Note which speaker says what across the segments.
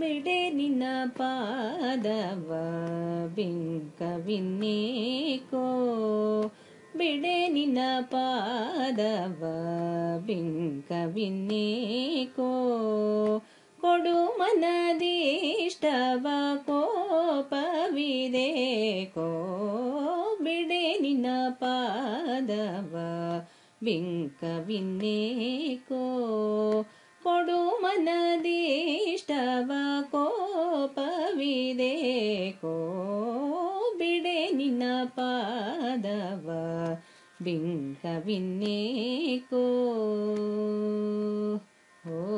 Speaker 1: ಬಿಡೆ ನಿನ್ನ ಪಾದವ ಬಿಂಕವಿನ್ನೇಕೋ ಬಿಡೆ ನಿನ್ನ ಪಾದವ ಬಿಂಕವಿನ್ನೇಕೋ ಕೊಡು ಮನದಿಷ್ಟವ ಕೋಪವಿದೇಕೋ. ಬಿಡೆ ನಿನ್ನ ಪಾದವ ಬಿಂಕವಿನ್ನೇಕೋ ಕೊಡು ಮನದಿಷ್ಟವ ಕೋಪವಿದೇಕೋ ಬಿಂಕವಿನ್ನೇಕೋ ಓ.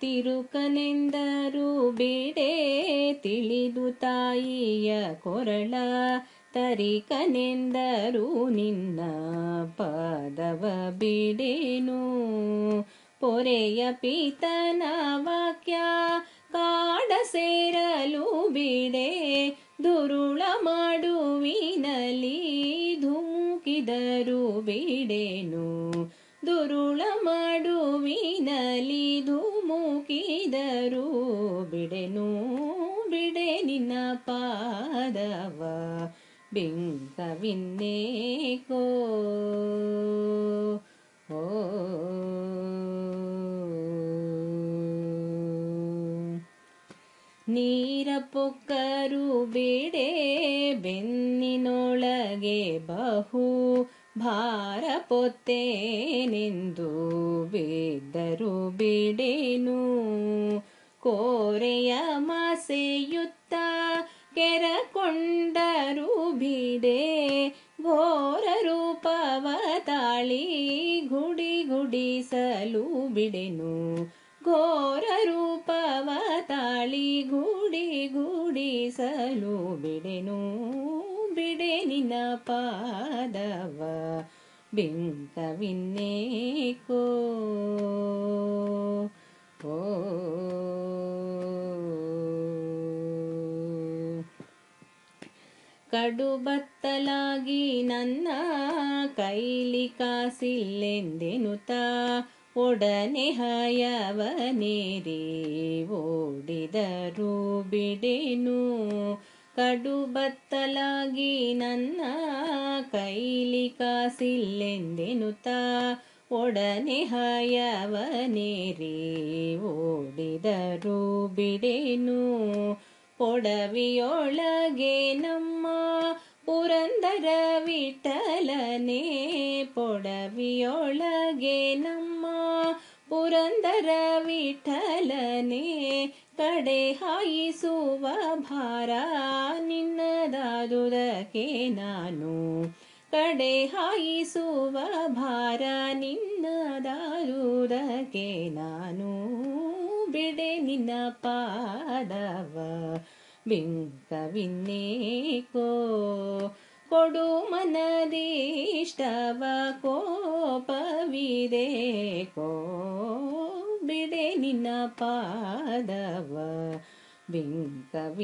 Speaker 1: ತಿರುಕನೆಂದರು ಬಿಡೆ ತಿಳಿದು ತಾಯಿಯ ಕೊರಳ ತರಿಕನೆಂದರು ನಿನ್ನ ಪಾದವ ಬಿಡೇನು. ಪೊರೆಯ ಪೀತನ ವಾಕ್ಯ ಕಾಡ ಸೇರಲು ಬಿಡೆ, ದುರುಳ ಮಾಡುವಿನಲ್ಲಿ ಧುಮುಕಿದರು ಬಿಡೆನು. ದುರುಳ ಮಾಡುವಿನಲ್ಲಿ ಧುಮುಕಿದರು ಬಿಡೆನು, ಬಿಡೆ ನಿನ್ನ ಪಾದವ ಬಿಂಕವಿನ್ನೇಕೋ ಓ. ನೀರ ಪೊಕ್ಕರು ಬಿಡೆ ಬೆನ್ನಿನೊಳಗೆ ಬಹು ಭಾರ ಪೊತ್ತೇನೆಂದು ಬಿದ್ದರು ಬಿಡೇನು? ಕೋರೆಯ ಮಾಸೆಯುತ್ತ ಕೆರಕೊಂಡರು ಬಿಡೆ, ಘೋರ ರೂಪವ ತಾಳಿ ಗುಡಿ ಗುಡಿಸಲು ಬಿಡೆನು? ಘೋರ ರೂಪವ ಪಾದವ ಬಿಂಕವಿನ್ನೇಕೋ ಓ. ಕಡು ಬತ್ತಲಾಗಿ ನನ್ನ ಕೈಲಿ ಕಾಸಿಲ್ಲೆಂದೆನುತ ಒಡನೆ ಹಯವನೇರಿ ಓಡಿದರು ಬಿಡೆನು. ಕಡು ಬತ್ತಲಾಗಿ ನನ್ನ ಕೈಲಿ ಕಾಸಿಲ್ಲೆಂದೆನುತ. ಒಡನೆ ಹಯವನೇರಿ ಓಡಿದರು ಬಿಡೇನು ಪೊಡವಿಯೊಳಗೆ ನಮ್ಮ ಪುರಂದರ ವಿಠಲನೆ ಪೊಡವಿಯೊಳಗೆ ನಮ್ಮ ಪುರಂದರ ವಿಠಲನೆ ಕಡೆ ಹಾಯಿಸುವ ಭಾರ ನಿನ್ನದಾದುದಕ್ಕೆ ನಾನು. ಕಡೆ ಹಾಯಿಸುವ ಭಾರ ನಿನ್ನದಾದುದಕ್ಕೆ ನಾನು. ಬಿಡೆ ನಿನ್ನ ಪಾದವ ಬಿಂಕವಿನ್ನೇಕೋ ಕೊಡು ಮನದಿಷ್ಟವ ಕೋಪವಿದೇಕೋ ಬಿಡೆ ನಿನ್ನ ಪಾದವ. ಬಿಂಕವಿನ್ನೇಕೋ.